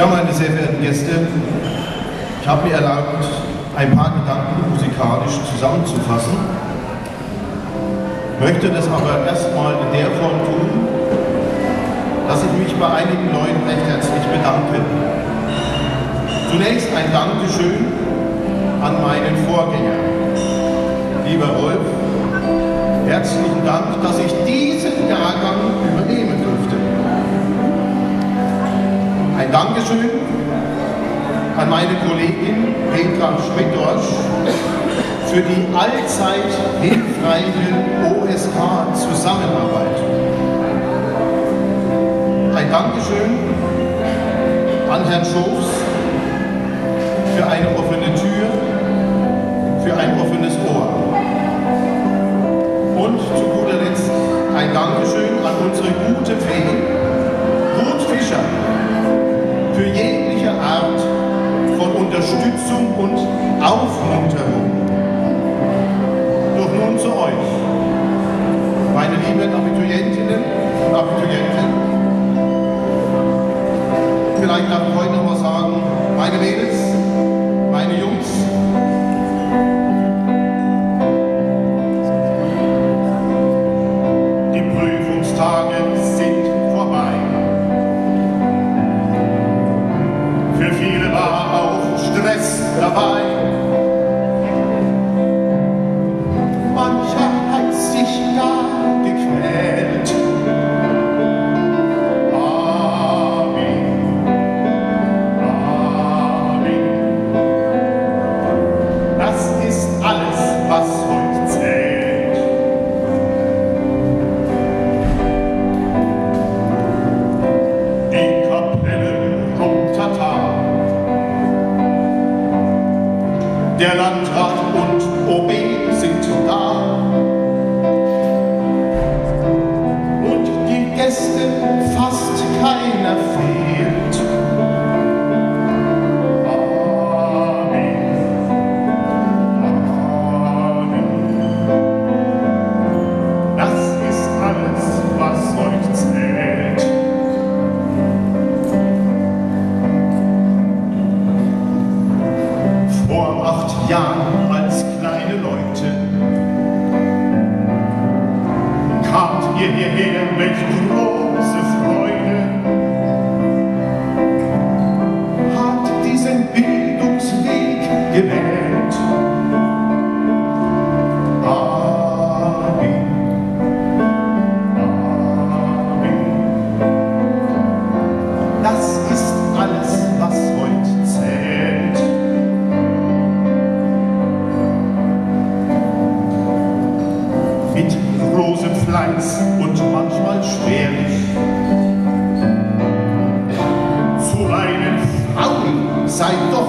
Ja, meine sehr verehrten Gäste, ich habe mir erlaubt, ein paar Gedanken musikalisch zusammenzufassen, möchte das aber erstmal in der Form tun, dass ich mich bei einigen Leuten recht herzlich bedanke. Zunächst ein Dankeschön an meinen Vorgänger. Lieber Rolf, herzlichen Dank, dass ich diesen Jahrgang übernehmen Dankeschön an meine Kollegin Petra Schmidorsch für die allzeit hilfreiche OSK-Zusammenarbeit. Ein Dankeschön an Herrn Schofs Unterstützung und Aufmunterung. Doch nun zu euch, meine lieben Abiturientinnen und Abiturienten. Vielleicht darf ich heute noch mal sagen, meine Mädels, Der Jahren als kleine Leute. Kamt ihr hierher mit große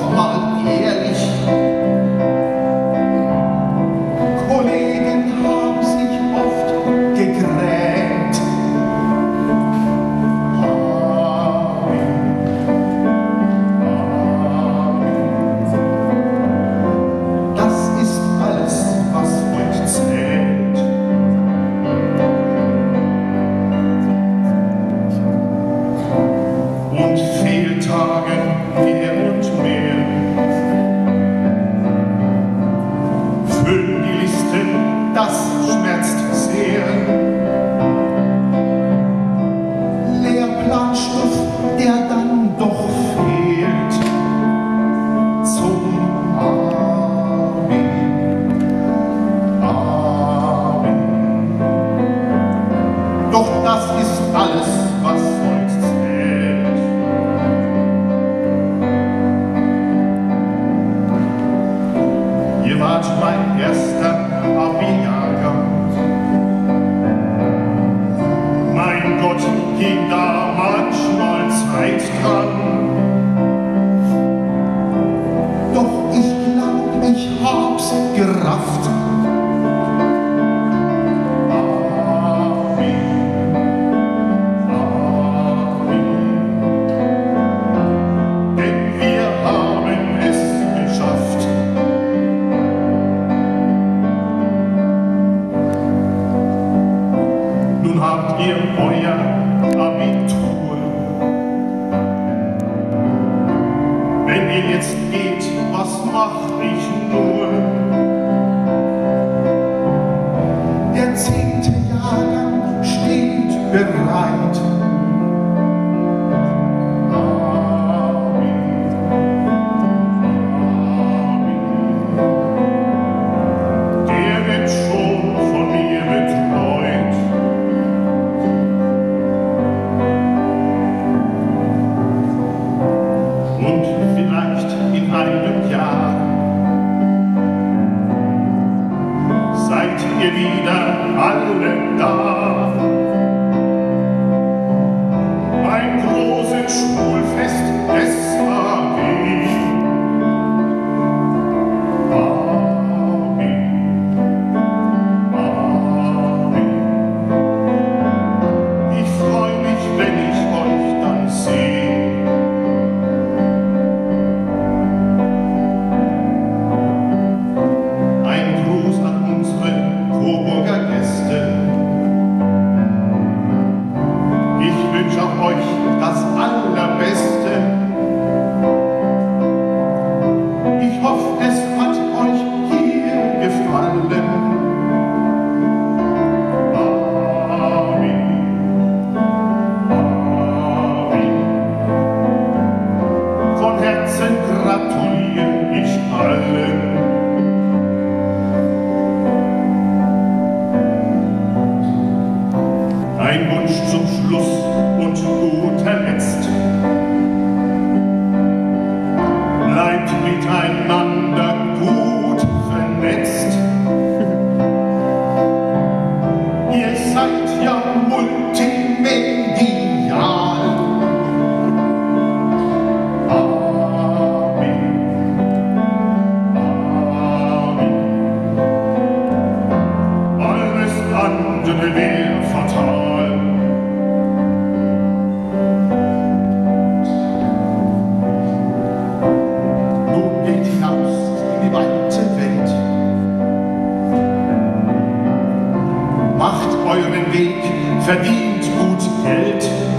seid doch Ihr wart mein erster Abi-Jahrgang. Mein Gott, ging da manchmal Zeit dran. Doch ich glaub, ich hab's gerafft. ihr euer Abitur. Wenn ihr jetzt geht, was mach ich nur? ihr wieder alle da. Ein großes Schulfest es war. Schluss und guter Letzt bleibt miteinander gut vernetzt. Ihr seid ja wohl verdient gut Geld.